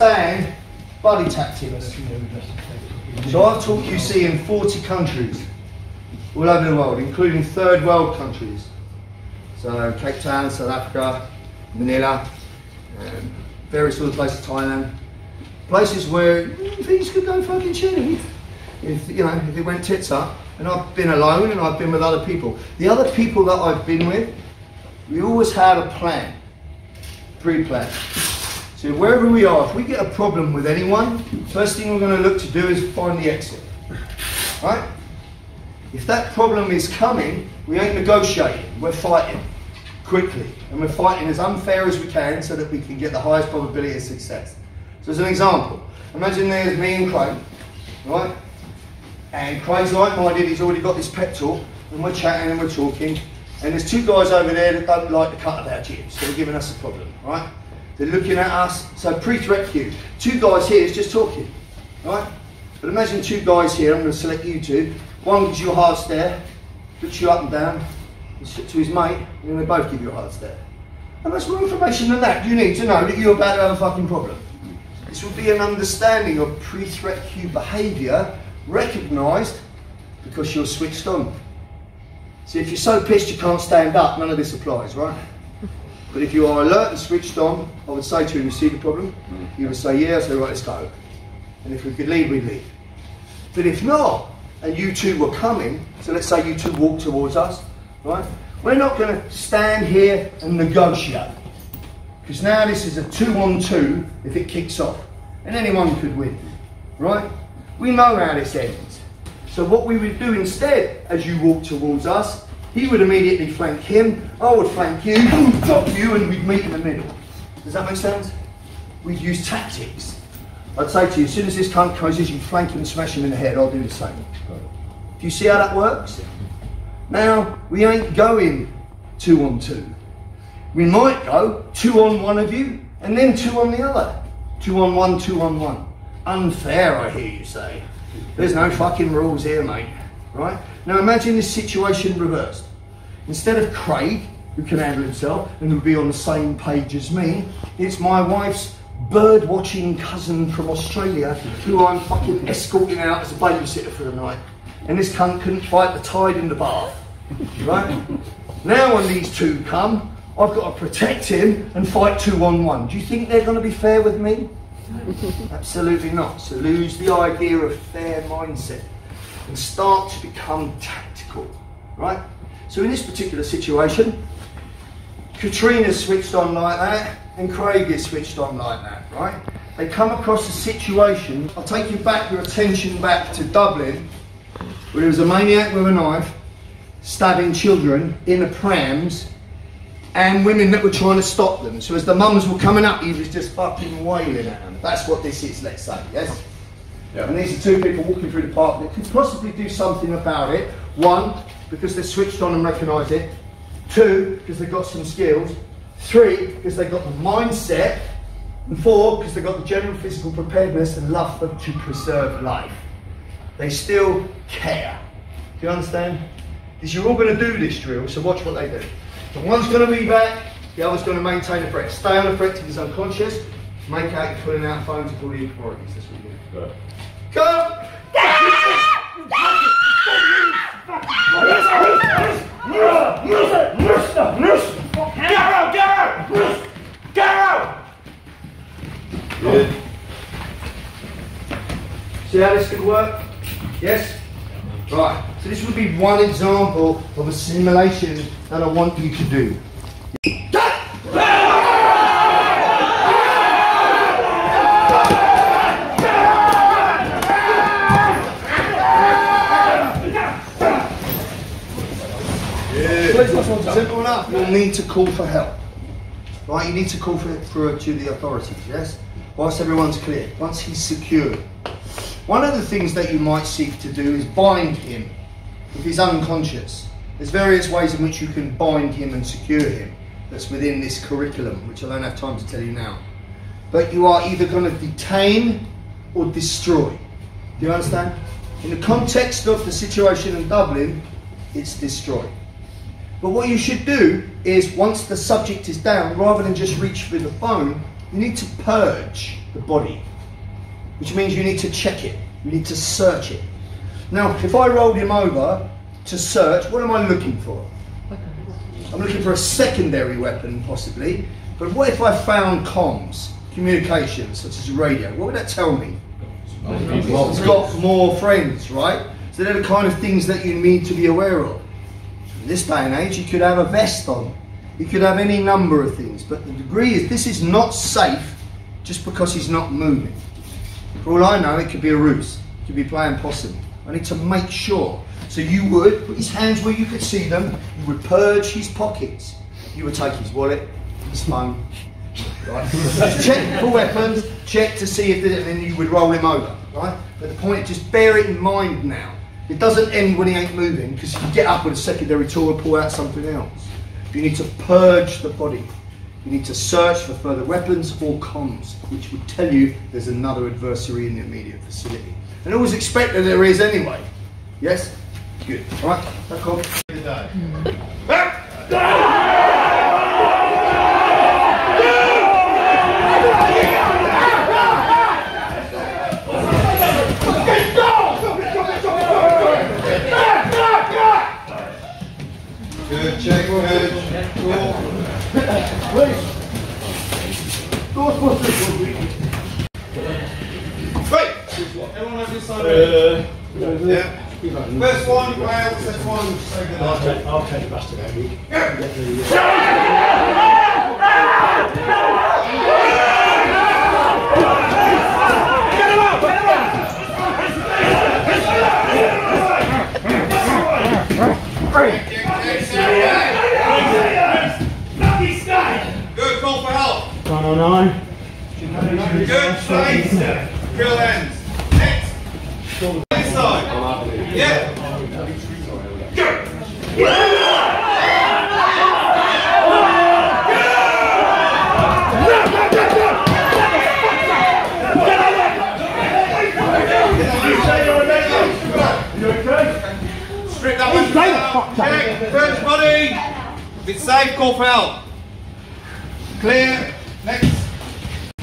Saying buddy tactics. So I've taught UC in 40 countries all over the world, including third world countries. So Cape Town, South Africa, Manila, um, various other places, Thailand. Places where things could go fucking chilly if you know if it went tits up. And I've been alone and I've been with other people. The other people that I've been with, we always had a plan, pre-plan. So wherever we are, if we get a problem with anyone, first thing we're going to look to do is find the exit. Right? If that problem is coming, we ain't negotiating, we're fighting quickly. And we're fighting as unfair as we can so that we can get the highest probability of success. So as an example, imagine there's me and Craig, right? And Craig's like-minded, he's already got this pep talk, and we're chatting and we're talking, and there's two guys over there that don't like the cut of our jibs, so they're giving us a problem, right? They're looking at us, so pre-threat cue. Two guys here is just talking, right? But imagine two guys here, I'm going to select you two. One gives you a hard stare, looks you up and down, to his mate, and they both give you a hard stare. And that's more information than that you need to know that you're about to have a fucking problem. This would be an understanding of pre-threat cue behaviour recognised because you're switched on. See, if you're so pissed you can't stand up, none of this applies, right? But if you are alert and switched on, I would say to him, you see the problem? You would say, yeah, I say, right, let's go. And if we could leave, we'd leave. But if not, and you two were coming, so let's say you two walk towards us, right? We're not going to stand here and negotiate. Because now this is a two on two if it kicks off. And anyone could win, right? We know how this ends. So what we would do instead, as you walk towards us, he would immediately flank him, I would flank you, drop you, and we'd meet in the middle. Does that make sense? We'd use tactics. I'd say to you, as soon as this cunt closes, you flank him and smash him in the head. I'll do the same. Do you see how that works? Now, we ain't going two on two. We might go two on one of you and then two on the other. Two on one, two on one. Unfair, I hear you say. There's no fucking rules here, mate. Right? Now imagine this situation reversed. Instead of Craig, who can handle himself and who'll be on the same page as me, it's my wife's bird watching cousin from Australia who I'm fucking escorting out as a babysitter for the night. And this cunt couldn't fight the tide in the bath. Right? now when these two come, I've got to protect him and fight two on one. Do you think they're going to be fair with me? Absolutely not. So lose the idea of fair mindset and start to become tactical, right? So in this particular situation, Katrina's switched on like that and Craig is switched on like that, right? They come across a situation, I'll take you back, your attention back to Dublin, where there was a maniac with a knife stabbing children in the prams and women that were trying to stop them. So as the mums were coming up, he was just fucking wailing at them. That's what this is, let's say, yes? Yeah. And these are two people walking through the park that could possibly do something about it. One, because they're switched on and recognise it. Two, because they've got some skills. Three, because they've got the mindset. And four, because they've got the general physical preparedness and love for, to preserve life. They still care. Do you understand? Because you're all going to do this drill, so watch what they do. The one's going to be back, the other's going to maintain the threat. Stay on the threat till he's unconscious. Make out you're pulling out phones and calling authorities. That's what you do. Go! Good. See how this could work? Yes? Right. So this would be one example of a simulation that I want you to do. Simple enough. You'll need to call for help. Right, you need to call for, for to the authorities, yes? Whilst everyone's clear, once he's secured. One of the things that you might seek to do is bind him if he's unconscious. There's various ways in which you can bind him and secure him that's within this curriculum, which I don't have time to tell you now. But you are either going to detain or destroy. Do you understand? In the context of the situation in Dublin, it's destroy. But what you should do is once the subject is down, rather than just reach for the phone, you need to purge the body, which means you need to check it, you need to search it. Now, if I rolled him over to search, what am I looking for? I'm looking for a secondary weapon, possibly. But what if I found comms, communications, such as radio? What would that tell me? It's got more friends, right? So they're the kind of things that you need to be aware of. In this day and age, you could have a vest on. You could have any number of things. But the degree is this is not safe just because he's not moving. For all I know, it could be a ruse. It could be playing possum. I need to make sure. So you would put his hands where you could see them. You would purge his pockets. You would take his wallet, his phone. Right? check for weapons. Check to see if, and then you would roll him over. Right? But the point, just bear it in mind now. It doesn't end when he ain't moving because you get up with a secondary tool and pull out something else. You need to purge the body. You need to search for further weapons or comms, which would tell you there's another adversary in the immediate vicinity. And always expect that there is anyway. Yes? Good. All right, back on. Good, check, good. Cool. Right. Everyone have this side. yeah. First one, Wales, second one, second I'll one. take, I'll take the rest of it. Good, call for help. One oh nine. Good, place. Drill ends. Next. This side. Yeah. Strip that Check. First body. It's safe, call help. Clear. Next.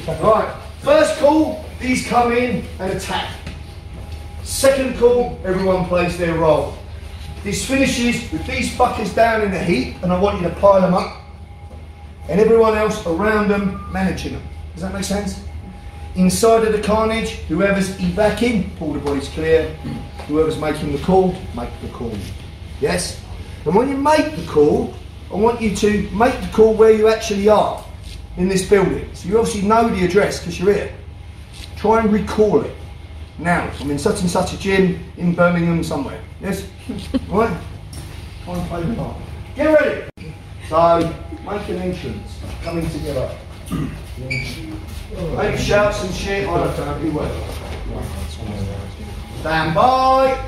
Right, first call, these come in and attack. Second call, everyone plays their role. This finishes with these fuckers down in the heat, and I want you to pile them up, and everyone else around them managing them. Does that make sense? Inside of the carnage, whoever's evacing, pull the bodies clear. Whoever's making the call, make the call. Yes? And when you make the call, I want you to make the call where you actually are in this building. So you obviously know the address because you're here. Try and recall it. Now, I'm in such and such a gym in Birmingham somewhere. Yes? right? Try and play the part. Get ready! So, make an entrance. Coming together. Make shouts and shit. I don't know. Stand by.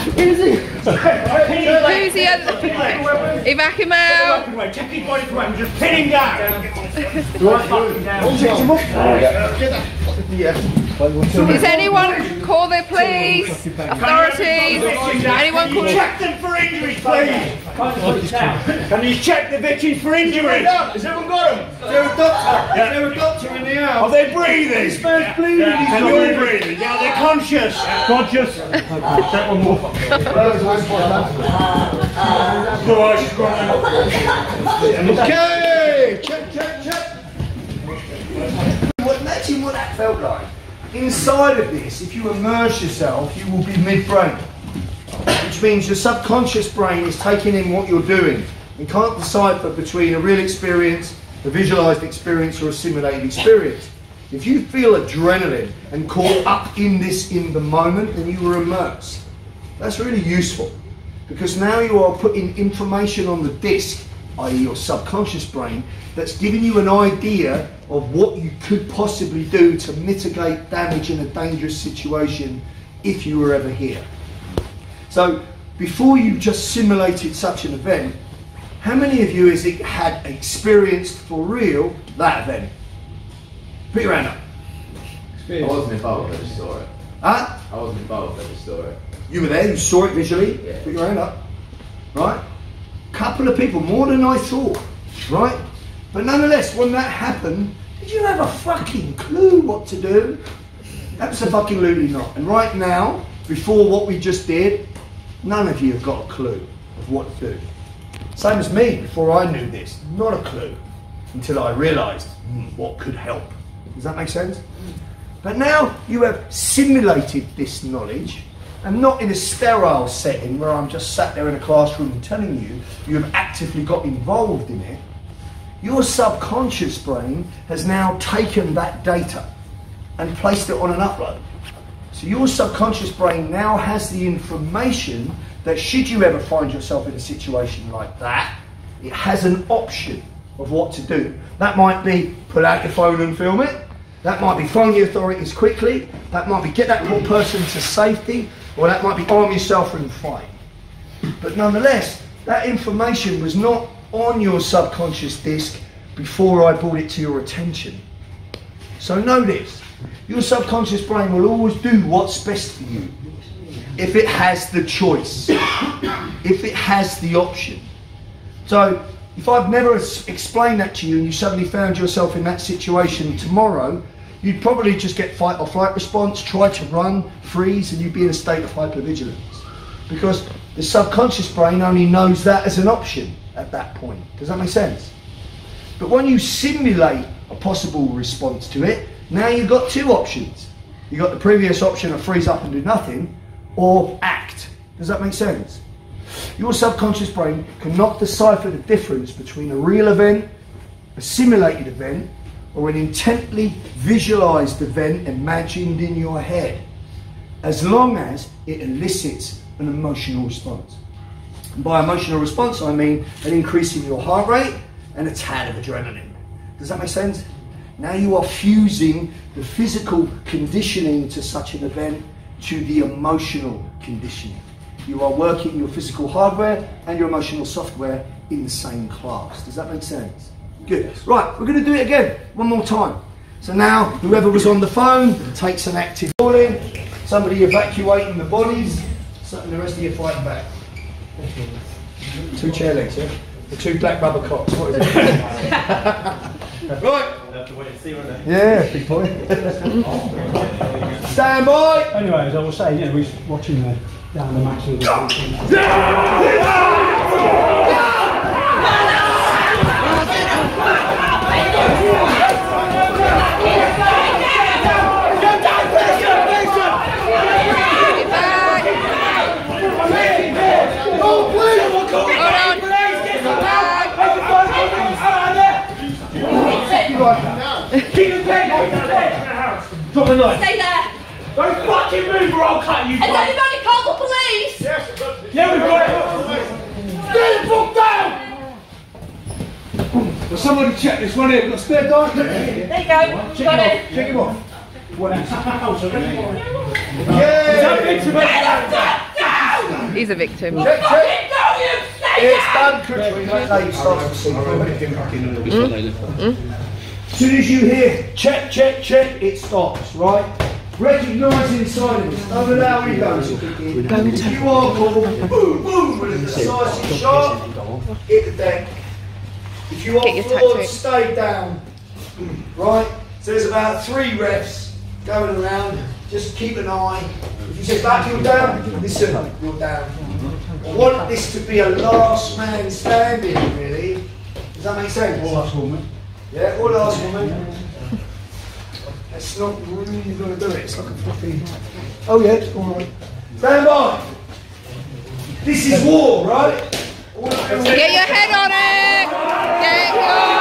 Who's the other? Evac him out. Check his body for weapons, just pin him down. Is anyone call the police? Authorities? Anyone call? Check them for injuries, please. Can you check the victims for injuries? Has everyone got them? Is there a doctor? Is there a doctor in the house? Are they breathing? This man's bleeding. He's Can you breathing? Yeah, they're conscious. Conscious. Check one more. Go on, she's gone. Okay, check, check, check. What, imagine what that felt like. Inside of this, if you immerse yourself, you will be mid-brain, which means your subconscious brain is taking in what you're doing and can't decipher between a real experience, a visualized experience, or a simulated experience. If you feel adrenaline and caught up in this in the moment, then you were immersed. That's really useful because now you are putting information on the disk, i.e., your subconscious brain, that's giving you an idea of what you could possibly do to mitigate damage in a dangerous situation if you were ever here. So before you just simulated such an event, how many of you has it had experienced for real that event? Put your hand up. I wasn't involved, I just saw it. Huh? I wasn't involved, I just saw it. You were there, you saw it visually. Yeah. Put your hand up. Right? Couple of people, more than I thought. Right? But nonetheless, when that happened, did you have a fucking clue what to do? Absolutely not. And right now, before what we just did, none of you have got a clue of what to do. Same as me, before I knew this, not a clue until I realised hmm, what could help. Does that make sense? But now you have simulated this knowledge and not in a sterile setting where I'm just sat there in a classroom telling you, you have actively got involved in it. Your subconscious brain has now taken that data and placed it on an upload. So your subconscious brain now has the information that should you ever find yourself in a situation like that, it has an option of what to do. That might be pull out your phone and film it. That might be phone the authorities quickly. That might be get that poor person to safety. Or that might be arm yourself and fight. But nonetheless, that information was not on your subconscious disc before I brought it to your attention. So know this your subconscious brain will always do what's best for you if it has the choice, if it has the option. So if I've never explained that to you and you suddenly found yourself in that situation tomorrow, you'd probably just get fight or flight response, try to run, freeze, and you'd be in a state of hypervigilance. Because the subconscious brain only knows that as an option at that point. Does that make sense? But when you simulate a possible response to it, now you've got two options. You've got the previous option of freeze up and do nothing, or act. Does that make sense? Your subconscious brain cannot decipher the difference between a real event, a simulated event, or an intently visualized event imagined in your head, as long as it elicits an emotional response. And by emotional response, I mean an increase in your heart rate and a tad of adrenaline. Does that make sense? Now you are fusing the physical conditioning to such an event to the emotional conditioning. You are working your physical hardware and your emotional software in the same class. Does that make sense? Good. Right, we're going to do it again, one more time. So now, whoever was on the phone takes an active calling, somebody evacuating the bodies, so- and the rest of you fighting back. Two chair legs, yeah? The two black rubber cops, what is it? right. Yeah, big boy. Stand by. Anyway, as I was saying, yeah, we was watching the down the match of the Get back. Hold on. Get back. Drop. Stay there. Don't fucking move or I'll cut you. Has anybody called the police? Yes, Yeah, we've got it. Get the fuck down. Will somebody check this one here? We've got a spare dime. There you go. Got it. Check him off. What is Yeah. He's a victim. Check, check. Fucking go, you snake! It's done, Katrina. Now you soon as you hear check, check, check, it stops, right? Recognise inside of us. Don't allow egos to kick in. If you are called, boom, boom, with a decisive shot, hit the deck. If you are Get your floored, tactic. stay down. Right? So there's about three refs going around. Just keep an eye. If you say back, you're down. Listen, you're down. I want this to be a last man standing, really. Does that make sense? Last woman. Yeah, or last woman. That's not really going to do it. It's like a fluffy. Oh yeah, all right. Stand by. This is war, right? All Get your head on it. Get your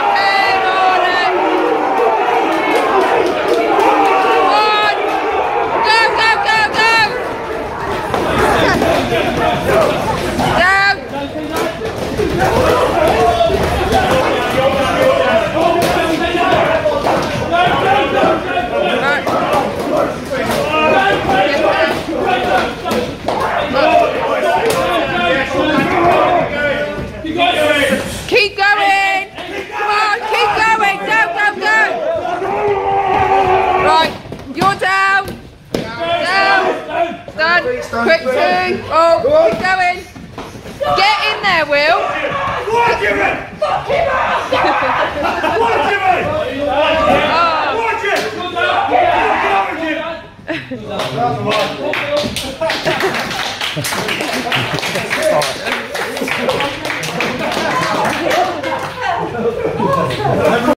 son. Quick two. Oh, keep going. Get in there, Will. Watch him Fuck him in. Watch him. Watch him. Watch him. Watch him.